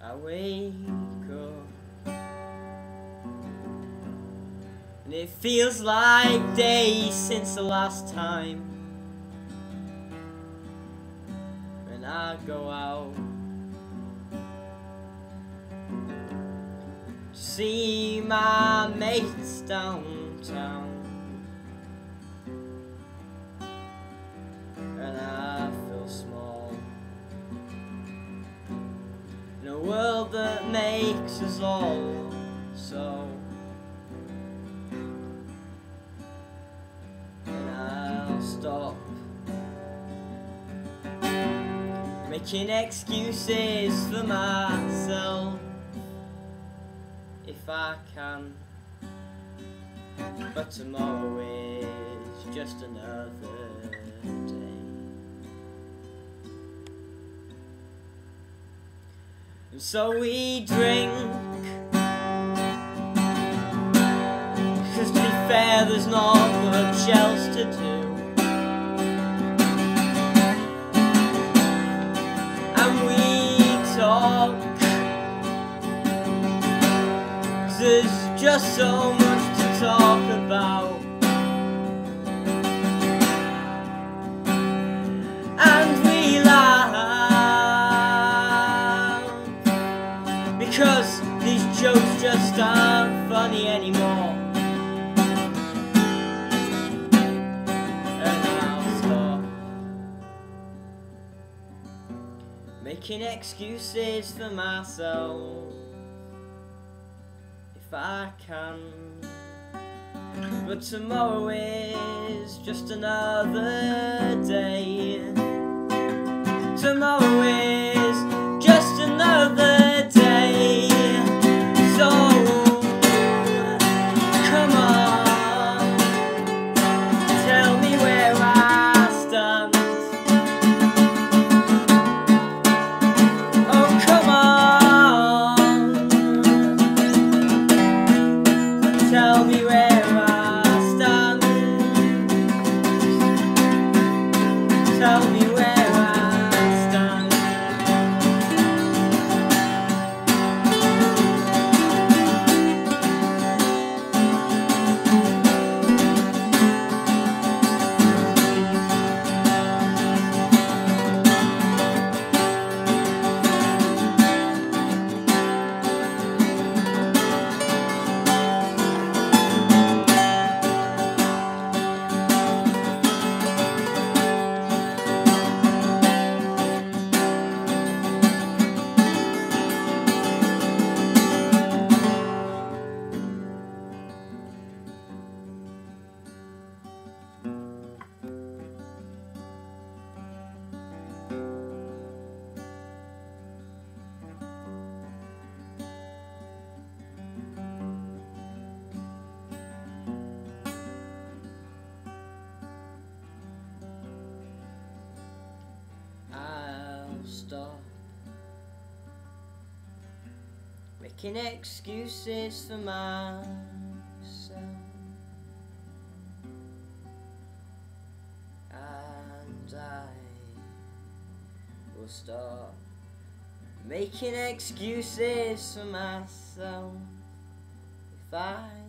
I wake up oh. And it feels like days since the last time When I go out To see my mates downtown a world that makes us all so. And I'll stop Making excuses for myself If I can. But tomorrow is just another So we drink. Cause to be fair there's not much else to do And we talk. Cause there's just so much to talk about Because these jokes just aren't funny anymore. And I'll stop. Making excuses for myself. If I can. But tomorrow is just another day. Tomorrow is Tell me stop. Making excuses for myself, and I will stop making excuses for myself if I